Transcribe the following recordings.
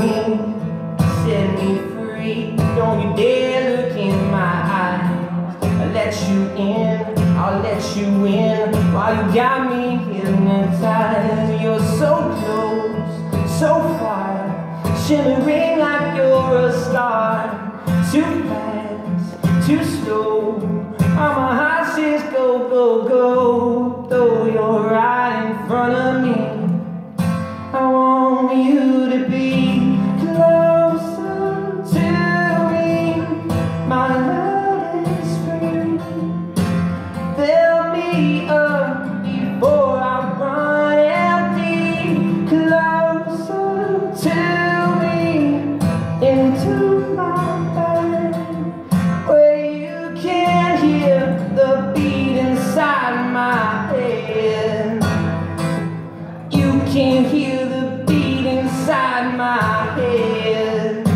set me free. Don't you dare look in my eyes. I'll let you in, I'll let you in. While you got me hypnotized, you're so close, so far, shimmering like you're a star. Too fast, too slow. My heart says go, go, go. Though you're right in front of me, I want you To me into my bed where you can hear the beat inside my head. You can hear the beat inside my head.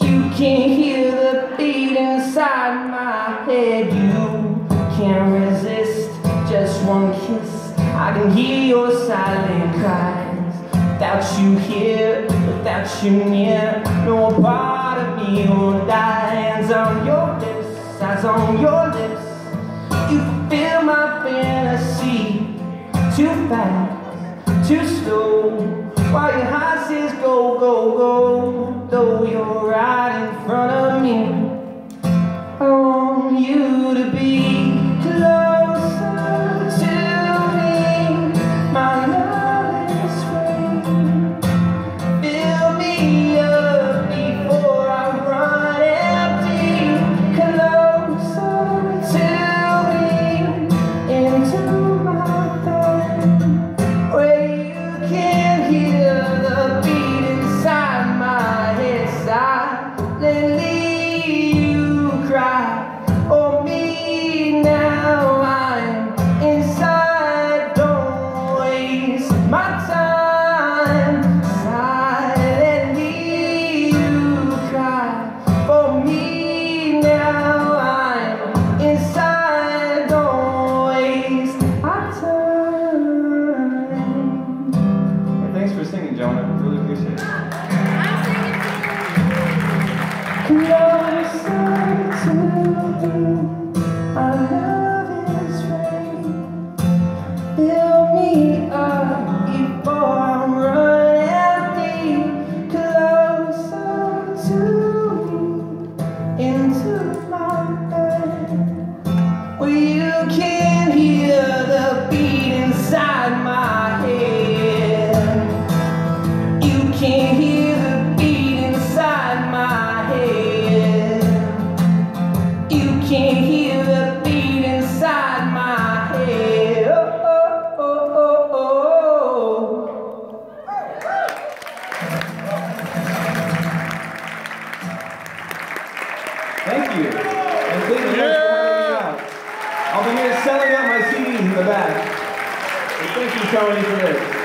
You can hear the beat inside my head. You can't resist just one kiss. I can hear your silent cries. Without you here, without you near, no part of me will die. Hands on your lips, eyes on your lips. You fulfill my fantasy. Too fast, too slow. While your heart says go, go, go. Though you're right in front singing, Jonah. Really appreciate it. Closer back. And thank you, Tony, for this.